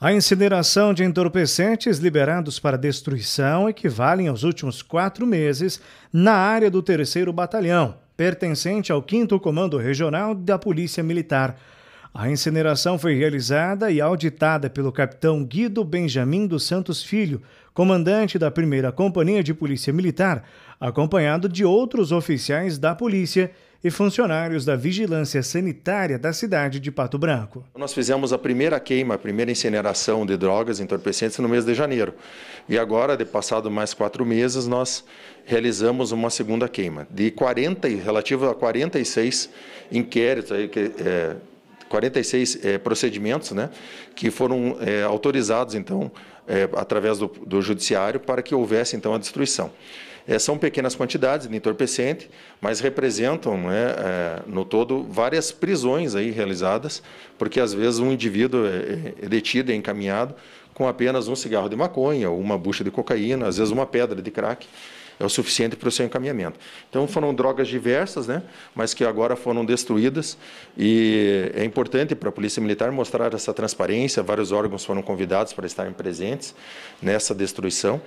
A incineração de entorpecentes liberados para destruição equivalem aos últimos quatro meses na área do terceiro batalhão, pertencente ao 5 Comando Regional da Polícia Militar. A incineração foi realizada e auditada pelo capitão Guido Benjamin dos Santos Filho, comandante da primeira Companhia de Polícia Militar, acompanhado de outros oficiais da polícia e funcionários da Vigilância Sanitária da cidade de Pato Branco. Nós fizemos a primeira queima, a primeira incineração de drogas entorpecentes no mês de janeiro. E agora, de passado mais quatro meses, nós realizamos uma segunda queima, de 40, relativo a 46 inquéritos, é, 46 é, procedimentos né, que foram é, autorizados, então, é, através do, do judiciário, para que houvesse, então, a destruição. São pequenas quantidades de entorpecente, mas representam, né, no todo, várias prisões aí realizadas, porque às vezes um indivíduo é, é detido, é encaminhado com apenas um cigarro de maconha, ou uma bucha de cocaína, às vezes uma pedra de crack é o suficiente para o seu encaminhamento. Então foram drogas diversas, né, mas que agora foram destruídas e é importante para a Polícia Militar mostrar essa transparência. Vários órgãos foram convidados para estarem presentes nessa destruição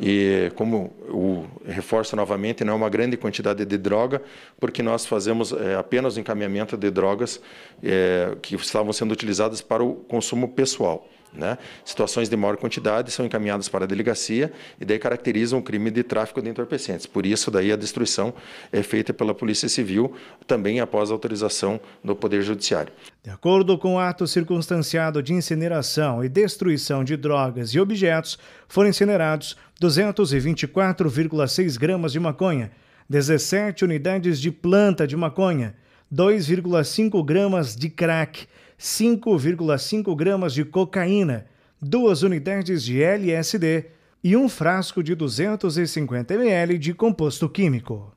e como o reforço novamente não é uma grande quantidade de droga, porque nós fazemos é, apenas o encaminhamento de drogas é, que estavam sendo utilizadas para o consumo pessoal. Né? Situações de maior quantidade são encaminhadas para a delegacia e daí caracterizam o crime de tráfico de entorpecentes. Por isso, daí a destruição é feita pela Polícia Civil, também após autorização do Poder Judiciário. De acordo com o ato circunstanciado de incineração e destruição de drogas e objetos, foram incinerados 224,6 gramas de maconha, 17 unidades de planta de maconha, 2,5 gramas de crack, 5,5 gramas de cocaína, duas unidades de LSD e um frasco de 250 ml de composto químico.